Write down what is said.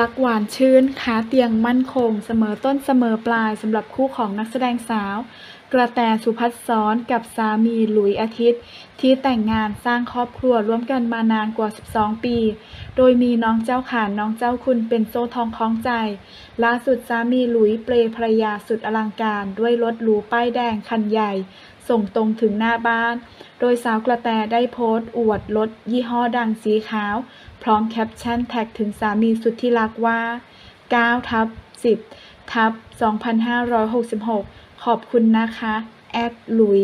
รักหวานชื่นค้าเตียงมั่นคง เสมอต้นเสมอปลายสำหรับคู่ของนักแสดงสาวกระแตสุภัสสรกับสามีหลุยอาทิตย์ ที่แต่งงานสร้างครอบครัวร่วมกันมานานกว่า 12 ปี โดยมีน้องเจ้าขานน้องเจ้าคุณเป็นโซ่ทองคล้องใจ ล่าสุดสามีหลุยเปรย์ภรรยาสุดอลังการด้วยรถหรูป้ายแดงคันใหญ่ ส่งตรงถึงหน้าบ้าน โดยสาวกระแตได้โพสต์อวดรถยี่ห้อดังสีขาว พร้อมแคปชั่นแท็กถึงสามีสุดที่รักว่า9ทับ10ทับ2566 ขอบคุณนะคะ แอดลุย